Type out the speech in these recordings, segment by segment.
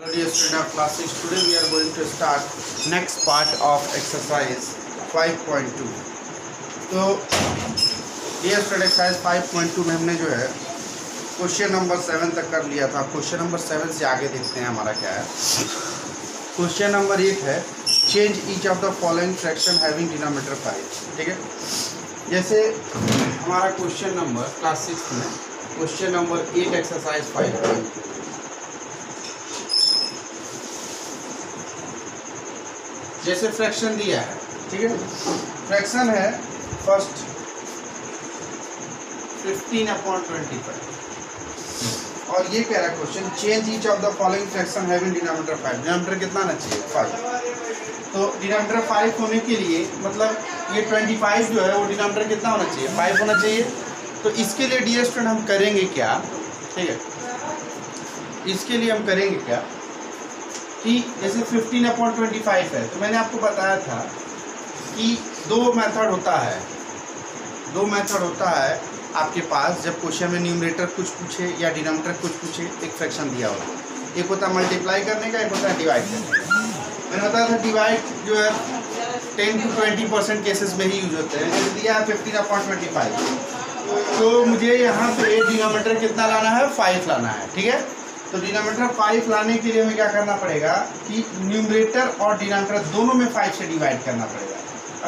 Hello dear student of class 6. Today we are going to start next part of exercise 5.2. तो dear student exercise 5.2 में हमने जो है question number seven तक कर लिया था। क्वेश्चन नंबर सेवन से आगे देखते हैं हमारा क्या है। क्वेश्चन नंबर एट है change each of the following fraction having denominator five ठीक है? जैसे हमारा क्वेश्चन नंबर क्लास सिक्स में question number eight exercise five जैसे फ्रैक्शन दिया है, ठीक है? फ्रैक्शन है first fifteen upon twenty five और ये कह रहा है question change each of the following fraction having denominator five denominator कितना आना चाहिए? फाइव तो डिनोमीटर फाइव होने के लिए मतलब ये ट्वेंटी फाइव जो है, वो डिनोमीटर कितना होना चाहिए? फाइव होना चाहिए। तो इसके लिए डी स्टूडेंट हम करेंगे क्या? ठीक है? इसके लिए हम करेंगे क्या? कि जैसे 15 अपॉन ट्वेंटी फाइव है तो मैंने आपको बताया था कि दो मेथड होता है। दो मेथड होता है आपके पास, जब क्वेश्चन में न्यूमरेटर कुछ पूछे या डिनोमीटर कुछ पूछे, एक फ्रैक्शन दिया होगा एक होता है मल्टीप्लाई करने का, एक होता है डिवाइड करने का। मैंने बताया था डिवाइड जो है ten to twenty percent cases में ही यूज़ होते हैं जैसे दिया है फिफ्टीन अपॉइंट ट्वेंटी फाइव तो मुझे यहाँ पे डिनोमीटर कितना लाना है? फाइव लाना है, ठीक है? तो डिनोमीटर फाइव लाने के लिए हमें क्या करना पड़ेगा कि न्यूमरेटर और डिनोमीटर दोनों में फाइव से डिवाइड करना पड़ेगा।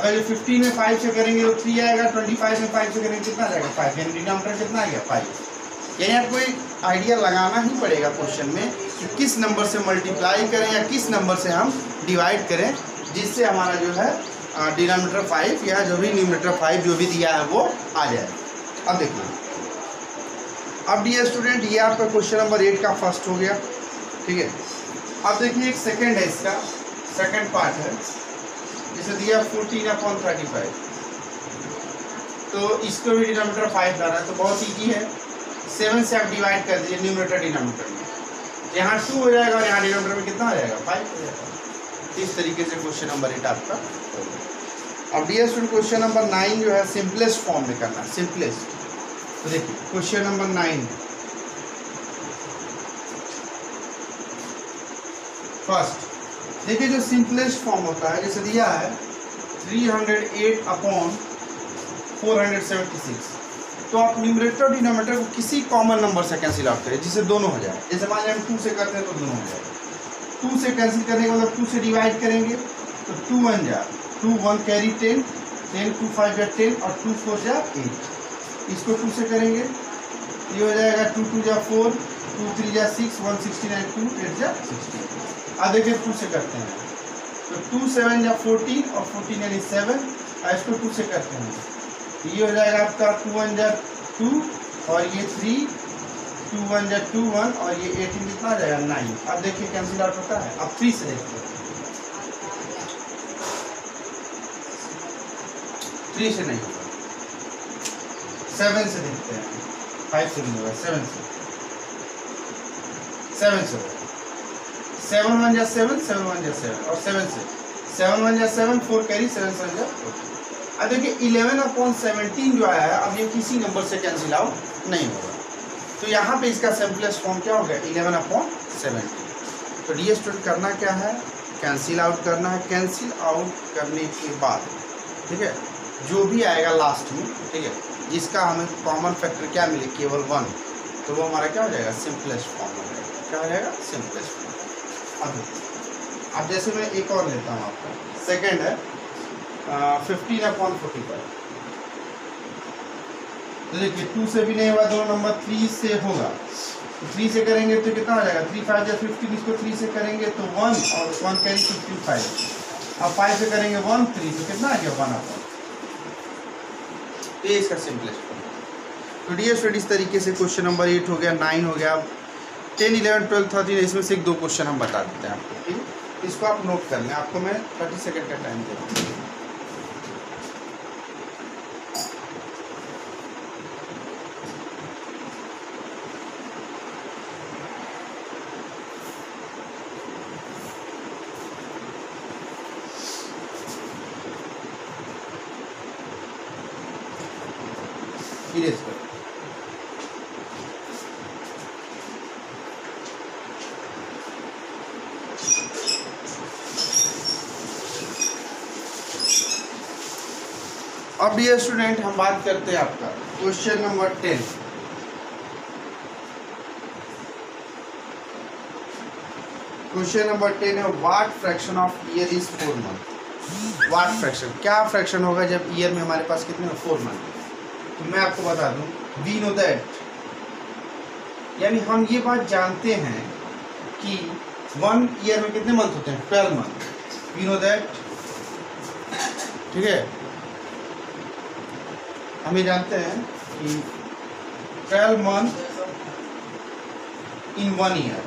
अगर ये फिफ्टीन में फाइव से करेंगे तो थ्री आएगा ट्वेंटी फाइव में फाइव से करेंगे कितना आ जाएगा? फाइव यानी डिनोमीटर कितना आ गया? फाइव यानी आपको एक आइडिया लगाना ही पड़ेगा क्वेश्चन में कि किस नंबर से मल्टीप्लाई करें या किस नंबर से हम डिवाइड करें, जिससे हमारा जो है डिनोमीटर फाइव या जो भी न्यूमरेटर फाइव जो भी दिया है वो आ जाए। अब देखिए अब डी स्टूडेंट ये आपका क्वेश्चन नंबर एट का फ़र्स्ट हो गया। ठीक है? अब देखिए, एक सेकंड है इसका। सेकंड पार्ट है। जिसे दिया फोर्टीन अपॉन थर्टी फाइव तो इसको भी डिनोमीटर फाइव लाना है तो बहुत ईजी है। सेवन से आप डिवाइड कर दीजिए न्यूमरेटर डिनोमीटर में। यहाँ टू हो जाएगा और यहाँ डिनोमीटर में कितना हो जाएगा? फाइव हो जाएगा। इस तरीके से क्वेश्चन नंबर एट आपका अब dear student question number nine जो है सिंपलेस्ट फॉर्म में करना सिंपलेस्ट देखिए क्वेश्चन नंबर नाइन। फ़र्स्ट देखिए जो सिंपलेस्ट फॉर्म होता है, जैसे दिया है 308 अपॉन 476 तो आप न्यूमरेटर डिनोमीटर को किसी कॉमन नंबर से कैंसिल आउट करें, जिससे दोनों हो जाए। जैसे मान लिया हम टू से करते हैं तो दोनों हो जाए। टू से कैंसिल करने के मतलब टू से डिवाइड करेंगे तो टू वन जा two one carry ten ten two five जा टेन और टू फोर जा एट इसको टू से करेंगे। ये हो जाएगा टू टू जा फोर टू थ्री जा six one sixty nine two eight जा सिक्सटी अब देखिए टू से करते हैं। तो टू सेवन या फोर्टीन और फोर्टीन यानी सेवन और इसको टू से करते हैं। ये हो जाएगा आपका टू वन जा टू और ये थ्री टू वन जा टू वन और ये एटीन कितना आ जाएगा? नाइन अब देखिए कैंसिल आउट होता है। अब थ्री से देखते हैं। थ्री से नहीं। सेवन से देखते हैं फाइव से नहीं होगा सेवन से सेवन से होगा सेवन वन जा सेवन सेवन वन जा सेवन और सेवन से सेवन वन जा seven four carry seven seven जा अब देखिए इलेवन अपॉन सेवनटीन जो आया है, अब ये किसी नंबर से कैंसिल आउट नहीं होगा। तो यहाँ पे इसका सिंपलेस्ट फॉर्म क्या हो गया? इलेवन अपॉन सेवनटीन तो डी स्टूडेंट करना क्या है? कैंसिल आउट करना है। कैंसिल आउट करने के बाद, ठीक है? जो भी आएगा लास्ट में, ठीक है? जिसका हमें कॉमन फैक्टर क्या मिले? केवल वन तो वो हमारा क्या हो जाएगा? सिंपलेस्ट फॉर्म हो जाएगा। क्या हो जाएगा? सिंपलेस्ट फॉर्म अब अब जैसे मैं एक और लेता हूँ आपका। सेकंड है फिफ्टीन अपॉन फोर्टी फाइव तो देखिए टू से भी नहीं हुआ, दो नंबर थ्री से होगा। तो थ्री से करेंगे तो कितना हो जाएगा? थ्री फाइव या फिफ्टीन इसको थ्री से करेंगे तो वन और वन कैरी फिफ्टी फाइव अब फाइव से करेंगे वन थ्री तो कितना आ गया? वन अपॉन ये इसका सिंपलेस्ट फॉर्म तो डी स्टूडेंट इस तरीके से क्वेश्चन नंबर एट हो गया नाइन हो गया। टेन इलेवन ट्वेल्व थर्टीन इसमें से एक दो क्वेश्चन हम बता देते हैं आपको, ठीक? है इसको आप नोट कर लें। आपको मैं थर्टी सेकेंड का टाइम दे रहा हूँ। सीरियस कर अब ये स्टूडेंट हम बात करते हैं आपका। Question number ten question number ten है what fraction of year is four month what fraction क्या फ्रैक्शन होगा जब ईयर में हमारे पास कितने फोर मंथ तो मैं आपको बता दूँ वी नो दैट यानी हम ये बात जानते हैं कि वन ईयर में कितने मंथ होते हैं? Twelve month we know that ठीक है? हम ये जानते हैं कि twelve month in one year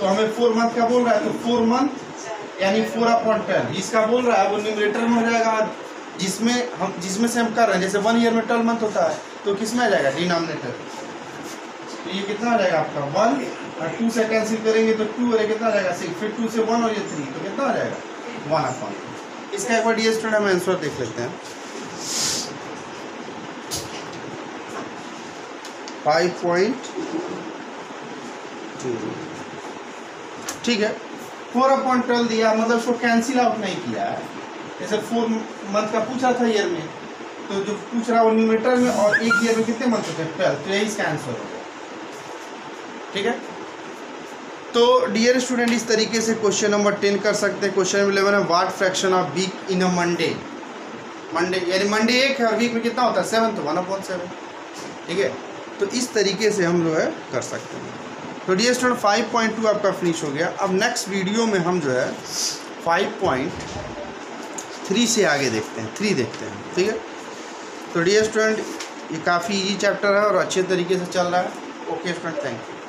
तो हमें फोर मंथ का बोल रहा है? तो फोर मंथ यानी फोर अपॉन ट्वेल्व इसका बोल रहा है, वो न्यूमरेटर में हो जाएगा जिसमें हम जिसमें से हम कर रहे हैं। जैसे वन ईयर में ट्वेल्व मंथ होता है तो किसमें आ जाएगा? डिनोमिनेटर तो ये कितना आ जाएगा आपका? वन और टू से कैंसिल करेंगे तो टू और कितना आ जाएगा? सिक्स फिर टू से वन और ये थ्री तो कितना आ जाएगा? वन अपॉन इसका एक बार डी स्टूडेंट हम आंसर देख लेते हैं। फाइव पॉइंट ठीक है? फोर अपॉइंट ट्वेल्व दिया मतलब उसको कैंसिल आउट नहीं किया है। जैसे फोर मंथ का पूछा था ईयर में तो जो पूछ रहा वो न्यूमीटर में और एक ईयर में कितने मंथ होते हैं? ट्वेल्व तो यही इसका आंसर हो गया। ठीक है? तो डियर स्टूडेंट इस तरीके से क्वेश्चन नंबर टेन कर सकते हैं। क्वेश्चन नंबर इलेवन है what fraction of week in a Monday Monday यानी मंडे एक है और वीक में कितना होता है? सेवन तो वन अपॉइंट सेवन ठीक है? तो इस तरीके से हम जो है कर सकते हैं। तो dear student five point two आपका फिनिश हो गया। अब नेक्स्ट वीडियो में हम जो है फाइव पॉइंट थ्री से आगे देखते हैं थ्री देखते हैं, ठीक है? तो डियर स्टूडेंट ये काफ़ी ईजी चैप्टर है और अच्छे तरीके से चल रहा है। Okay student thank you